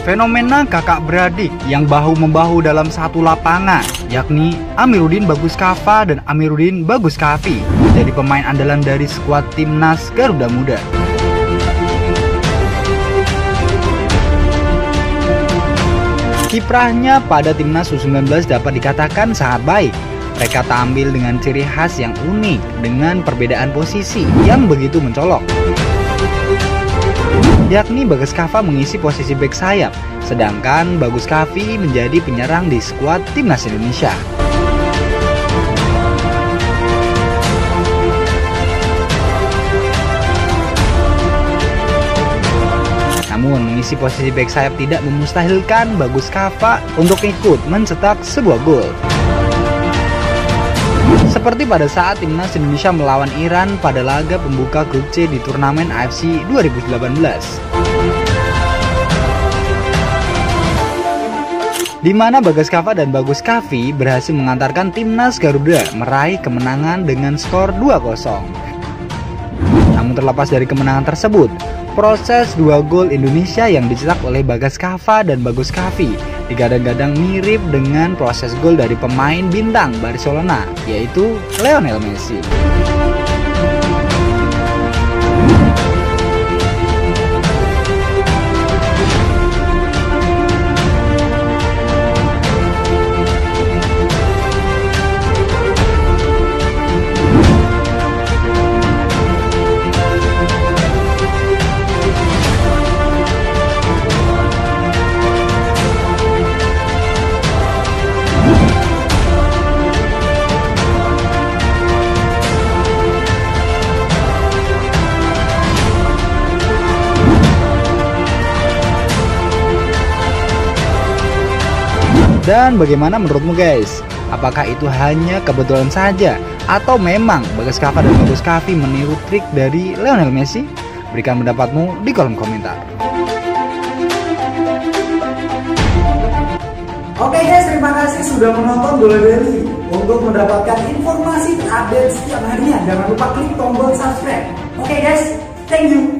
fenomena kakak beradik yang bahu-membahu dalam satu lapangan, yakni Amiruddin Bagus Kava dan Amiruddin Bagus Kavi, jadi pemain andalan dari skuad timnas Garuda Muda. Kiprahnya pada timnas U19 dapat dikatakan sangat baik. Mereka tampil dengan ciri khas yang unik dengan perbedaan posisi yang begitu mencolok. Yakni Bagas Kava mengisi posisi back sayap, sedangkan Bagus Kavi menjadi penyerang di skuad timnas Indonesia. Namun mengisi posisi back sayap tidak memustahilkan Bagus Kava untuk ikut mencetak sebuah gol. Seperti pada saat timnas Indonesia melawan Iran pada laga pembuka grup C di turnamen AFC 2018. di mana Bagas Kava dan Bagus Kavi berhasil mengantarkan timnas Garuda meraih kemenangan dengan skor 2-0. Namun terlepas dari kemenangan tersebut, proses dua gol Indonesia yang dicetak oleh Bagas Kava dan Bagus Kavi digadang-gadang mirip dengan proses gol dari pemain bintang Barcelona, yaitu Lionel Messi. Dan bagaimana menurutmu guys? Apakah itu hanya kebetulan saja atau memang Bagas Kava dan Bagus Kavi meniru trik dari Lionel Messi? Berikan pendapatmu di kolom komentar. Oke guys, terima kasih sudah menonton Bola Daily. Untuk mendapatkan informasi terupdate setiap harinya, jangan lupa klik tombol subscribe. Oke guys, thank you.